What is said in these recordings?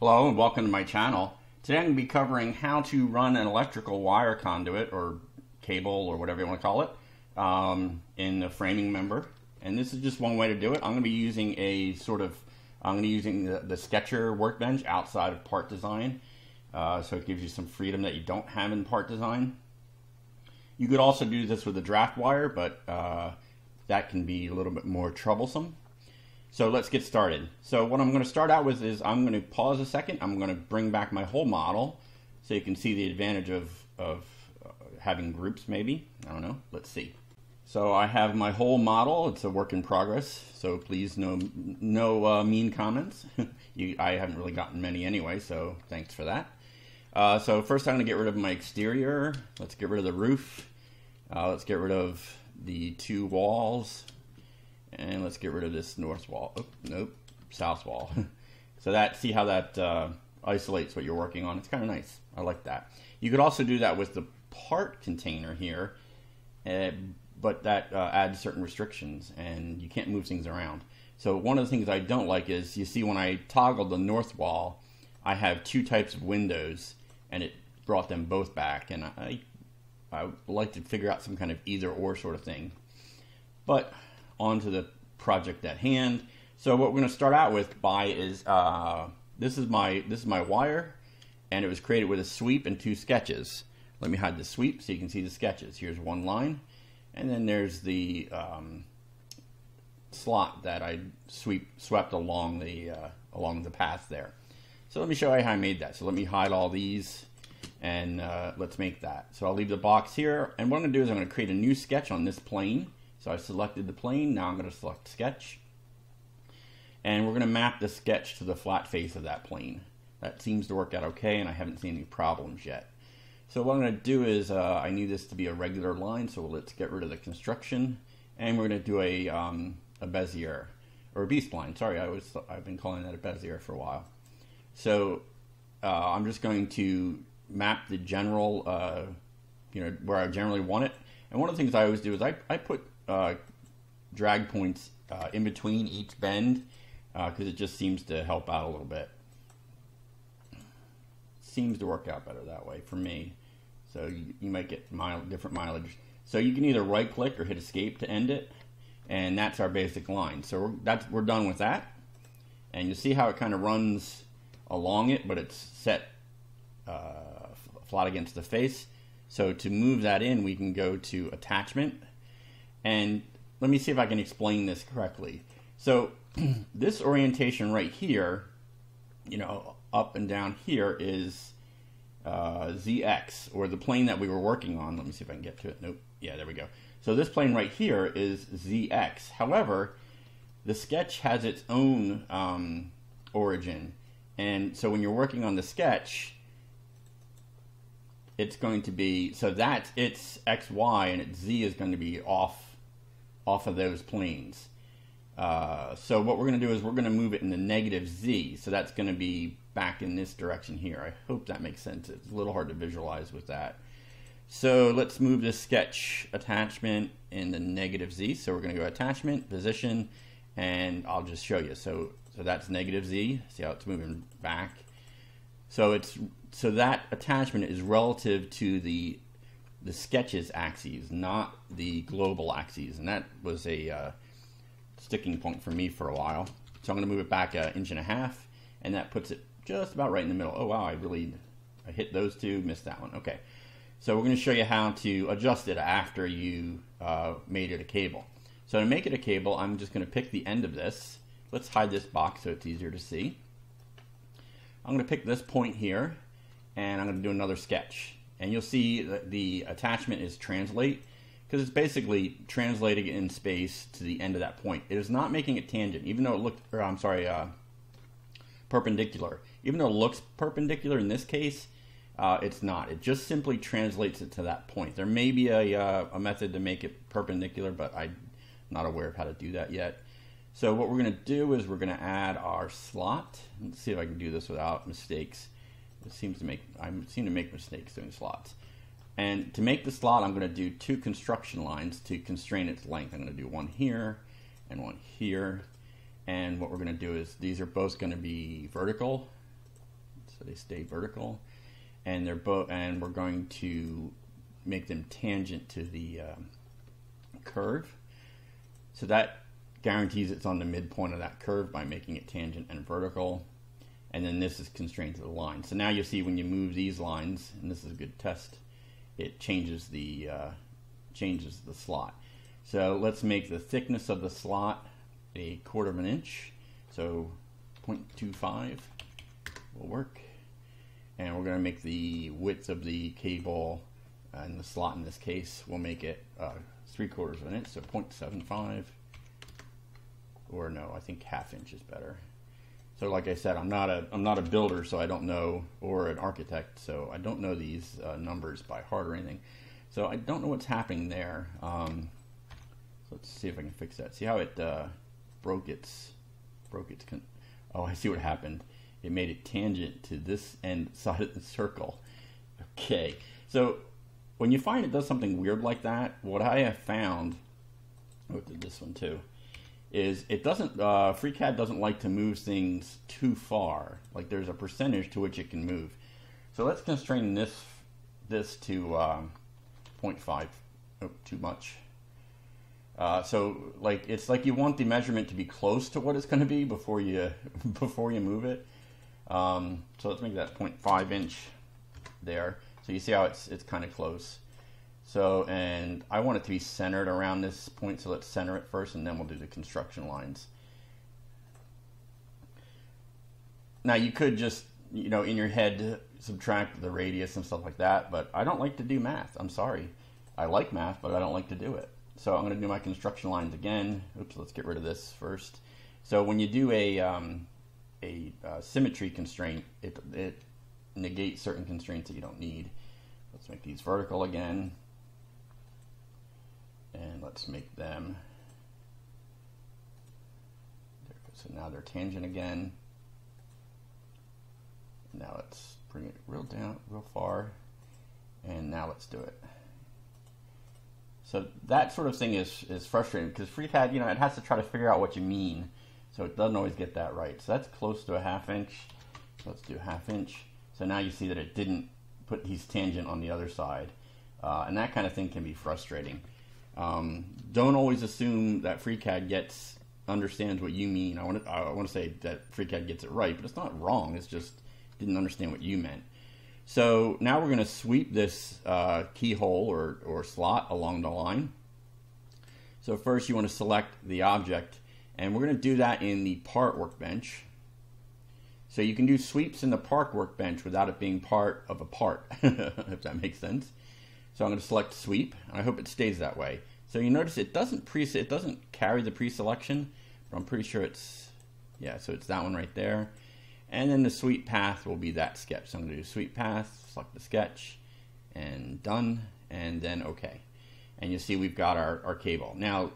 Hello and welcome to my channel. Today I'm going to be covering how to run an electrical wire conduit or cable or whatever you want to call it um, in the framing member. And this is just one way to do it. I'm going to be using a sort of, I'm going to be using the, the Sketcher workbench outside of part design. Uh, so it gives you some freedom that you don't have in part design. You could also do this with a draft wire, but uh, that can be a little bit more troublesome. So let's get started. So what I'm going to start out with is I'm going to pause a second. I'm going to bring back my whole model so you can see the advantage of, of uh, having groups maybe. I don't know. Let's see. So I have my whole model. It's a work in progress. So please no, no uh, mean comments. you, I haven't really gotten many anyway, so thanks for that. Uh, so first I'm going to get rid of my exterior. Let's get rid of the roof. Uh, let's get rid of the two walls. And let's get rid of this north wall. Oh, nope, south wall. so that, see how that uh, isolates what you're working on. It's kind of nice. I like that. You could also do that with the part container here, uh, but that uh, adds certain restrictions and you can't move things around. So one of the things I don't like is you see when I toggle the north wall, I have two types of windows and it brought them both back and I, I like to figure out some kind of either or sort of thing. But onto the project at hand. So what we're going to start out with by is uh, this is my this is my wire, and it was created with a sweep and two sketches. Let me hide the sweep so you can see the sketches. Here's one line, and then there's the um, slot that I sweep swept along the uh, along the path there. So let me show you how I made that. So let me hide all these and uh, let's make that. So I'll leave the box here and what I'm going to do is I'm going to create a new sketch on this plane so I selected the plane, now I'm going to select sketch. And we're going to map the sketch to the flat face of that plane. That seems to work out okay and I haven't seen any problems yet. So what I'm going to do is uh, I need this to be a regular line, so let's get rid of the construction. And we're going to do a, um, a Bezier, or a B-spline. Sorry, I was, I've been calling that a Bezier for a while. So uh, I'm just going to map the general, uh, you know, where I generally want it. And one of the things I always do is I, I put uh, drag points uh, in between each bend because uh, it just seems to help out a little bit. Seems to work out better that way for me. So you, you might get mile, different mileage. So you can either right click or hit escape to end it. And that's our basic line. So we're, that's, we're done with that. And you see how it kind of runs along it, but it's set uh, flat against the face. So to move that in, we can go to attachment and let me see if I can explain this correctly. So this orientation right here, you know, up and down here is uh, ZX, or the plane that we were working on. Let me see if I can get to it. Nope. Yeah, there we go. So this plane right here is ZX. However, the sketch has its own um, origin. And so when you're working on the sketch, it's going to be, so that's its XY and its Z is going to be off off of those planes. Uh, so what we're going to do is we're going to move it in the negative z. So that's going to be back in this direction here. I hope that makes sense. It's a little hard to visualize with that. So let's move this sketch attachment in the negative z. So we're going to go attachment, position, and I'll just show you. So so that's negative z. See how it's moving back. So it's so that attachment is relative to the the sketches axes, not the global axes. And that was a uh, sticking point for me for a while. So I'm going to move it back an inch and a half, and that puts it just about right in the middle. Oh, wow, I really I hit those two, missed that one. Okay. So we're going to show you how to adjust it after you uh, made it a cable. So to make it a cable, I'm just going to pick the end of this. Let's hide this box so it's easier to see. I'm going to pick this point here, and I'm going to do another sketch and you'll see that the attachment is translate because it's basically translating in space to the end of that point. It is not making it tangent, even though it looked, or I'm sorry, uh, perpendicular. Even though it looks perpendicular in this case, uh, it's not. It just simply translates it to that point. There may be a, uh, a method to make it perpendicular, but I'm not aware of how to do that yet. So what we're going to do is we're going to add our slot. Let's see if I can do this without mistakes. Seems to make I seem to make mistakes doing slots. And to make the slot, I'm going to do two construction lines to constrain its length. I'm going to do one here and one here. And what we're going to do is these are both going to be vertical. so they stay vertical, and they're both, and we're going to make them tangent to the um, curve. So that guarantees it's on the midpoint of that curve by making it tangent and vertical. And then this is constrained to the line. So now you'll see when you move these lines, and this is a good test, it changes the uh, changes the slot. So let's make the thickness of the slot a quarter of an inch. So 0.25 will work. And we're going to make the width of the cable and the slot in this case, we'll make it uh, three quarters of an inch, so 0.75. Or no, I think half inch is better. So like I said, I'm not a I'm not a builder, so I don't know, or an architect, so I don't know these uh, numbers by heart or anything. So I don't know what's happening there. Um, let's see if I can fix that. See how it uh, broke its broke its. oh, I see what happened. It made it tangent to this end side of the circle. Okay, so when you find it does something weird like that, what I have found, oh, did this one too, is it doesn't, uh, FreeCAD doesn't like to move things too far. Like there's a percentage to which it can move. So let's constrain this, this to um, 0.5, oh, too much. Uh, so like it's like you want the measurement to be close to what it's going to be before you before you move it. Um, so let's make that 0.5 inch there. So you see how it's it's kind of close. So and I want it to be centered around this point. So let's center it first, and then we'll do the construction lines. Now you could just you know in your head subtract the radius and stuff like that, but I don't like to do math. I'm sorry. I like math, but I don't like to do it. So I'm going to do my construction lines again. Oops, let's get rid of this first. So when you do a, um, a uh, symmetry constraint, it, it negates certain constraints that you don't need. Let's make these vertical again. And let's make them, so now they're tangent again. Now let's bring it real down, real far. And now let's do it. So that sort of thing is, is frustrating because FreeCAD, you know, it has to try to figure out what you mean. So it doesn't always get that right. So that's close to a half inch. let's do half inch. So now you see that it didn't put these tangent on the other side. Uh, and that kind of thing can be frustrating. Um, don't always assume that FreeCAD gets understands what you mean. I want to I want to say that FreeCAD gets it right, but it's not wrong. It's just didn't understand what you meant. So now we're going to sweep this uh, keyhole or, or slot along the line. So first you want to select the object and we're going to do that in the part workbench. So you can do sweeps in the part workbench without it being part of a part, if that makes sense. So I'm going to select sweep. and I hope it stays that way. So you notice it doesn't pre it doesn't carry the pre-selection, but I'm pretty sure it's yeah, so it's that one right there. And then the sweep path will be that sketch. So I'm going to do sweep path, select the sketch, and done, and then OK. And you see we've got our, our cable. Now,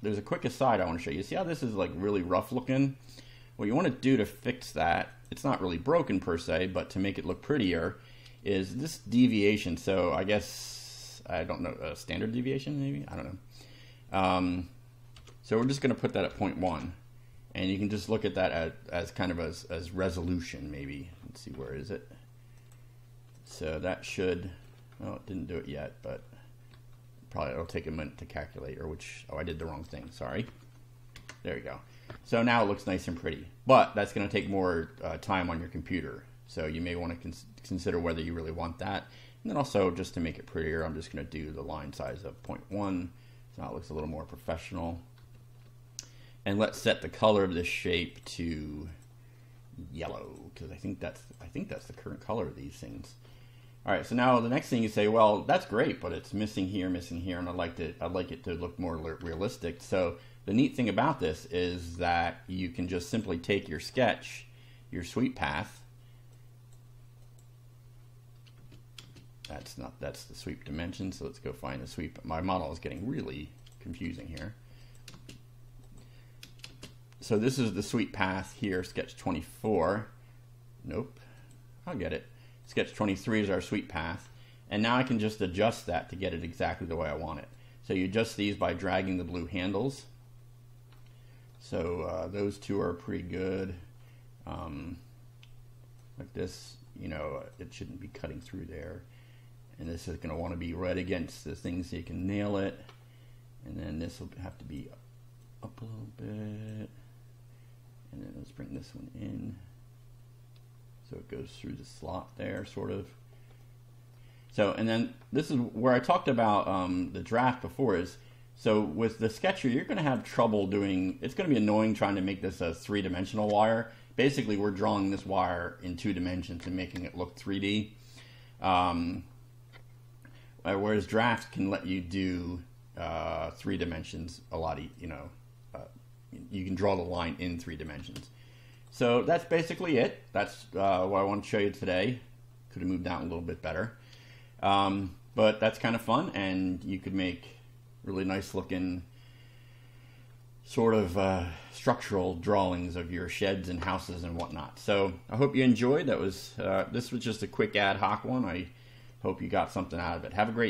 there's a quick aside I want to show you. See how this is like really rough looking? What you want to do to fix that, it's not really broken per se, but to make it look prettier, is this deviation. So I guess, I don't know, a standard deviation maybe? I don't know. Um, so we're just going to put that at 0.1 and you can just look at that as, as kind of as, as resolution maybe let's see where is it so that should well it didn't do it yet but probably it'll take a minute to calculate or which oh I did the wrong thing sorry there you go so now it looks nice and pretty but that's going to take more uh, time on your computer so you may want to cons consider whether you really want that and then also just to make it prettier I'm just going to do the line size of 0.1 so now it looks a little more professional and let's set the color of this shape to yellow because I think that's I think that's the current color of these things. All right, so now the next thing you say, well, that's great, but it's missing here, missing here, and I'd like to I'd like it to look more realistic. So the neat thing about this is that you can just simply take your sketch, your sweep path. That's not that's the sweep dimension. So let's go find the sweep. My model is getting really confusing here so this is the sweep path here, sketch 24. Nope, I'll get it. Sketch 23 is our sweep path. And now I can just adjust that to get it exactly the way I want it. So you adjust these by dragging the blue handles. So uh, those two are pretty good. Um, like this, you know, it shouldn't be cutting through there. And this is going to want to be right against the thing so you can nail it. And then this will have to be up a little bit. And then let's bring this one in. So it goes through the slot there, sort of. So, and then this is where I talked about um, the draft before is, so with the Sketcher, you're going to have trouble doing, it's going to be annoying trying to make this a three-dimensional wire. Basically, we're drawing this wire in two dimensions and making it look 3D. Um, uh, whereas draft can let you do uh, three dimensions a lot, Of, you know, uh, you can draw the line in three dimensions. So that's basically it. That's uh, what I want to show you today. Could have moved down a little bit better. Um, but that's kind of fun, and you could make really nice looking sort of uh, structural drawings of your sheds and houses and whatnot. So I hope you enjoyed. That was uh, this was just a quick ad hoc one. I hope you got something out of it. Have a great